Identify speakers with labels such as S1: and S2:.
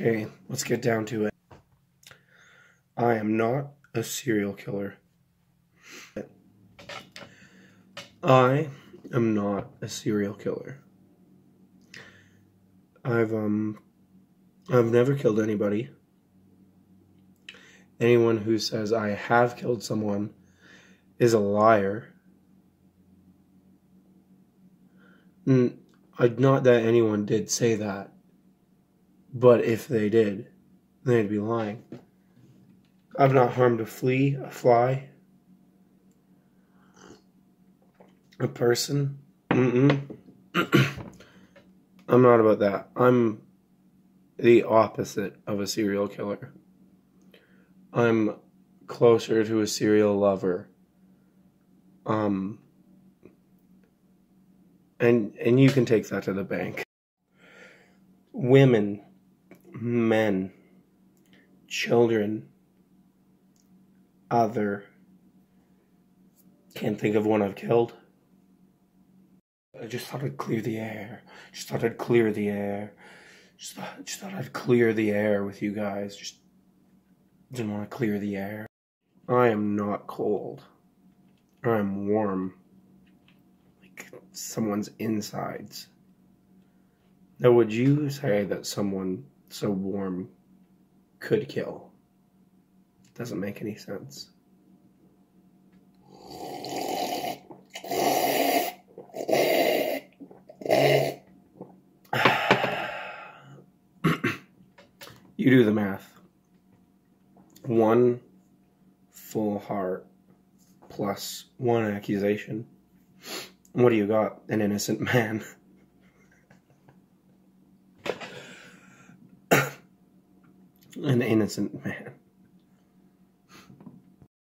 S1: Okay, let's get down to it. I am not a serial killer. I am not a serial killer. I've um I've never killed anybody. Anyone who says I have killed someone is a liar. Not that anyone did say that, but if they did, they'd be lying. I've not harmed a flea, a fly, a person. Mm-mm. I'm not about that. I'm the opposite of a serial killer. I'm closer to a serial lover. Um and and you can take that to the bank. Women, men, children, other can't think of one I've killed. I just thought I'd clear the air. Just thought I'd clear the air. Just thought, just thought I'd clear the air with you guys. Just didn't want to clear the air. I am not cold. I'm warm. Like someone's insides. Now, would you say that someone so warm could kill? Doesn't make any sense. You do the math. One full heart plus one accusation. What do you got? An innocent man. An innocent man.